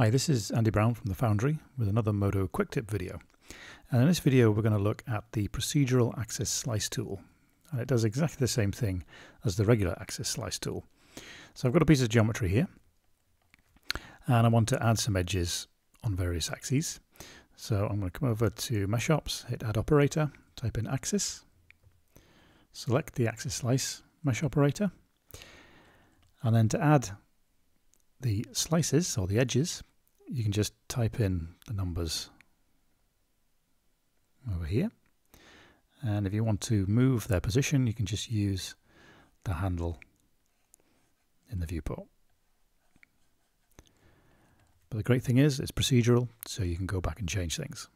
Hi, this is Andy Brown from the Foundry with another Modo Quick Tip video. And in this video we're going to look at the procedural axis slice tool. And it does exactly the same thing as the regular axis slice tool. So I've got a piece of geometry here and I want to add some edges on various axes. So I'm going to come over to Mesh Ops, hit Add Operator, type in Axis, select the Axis Slice Mesh Operator, and then to add the slices or the edges, you can just type in the numbers over here. And if you want to move their position, you can just use the handle in the viewport. But the great thing is it's procedural, so you can go back and change things.